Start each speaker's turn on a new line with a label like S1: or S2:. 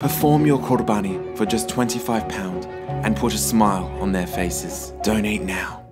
S1: Perform your Qurbani for just £25 and put a smile on their faces. Donate now.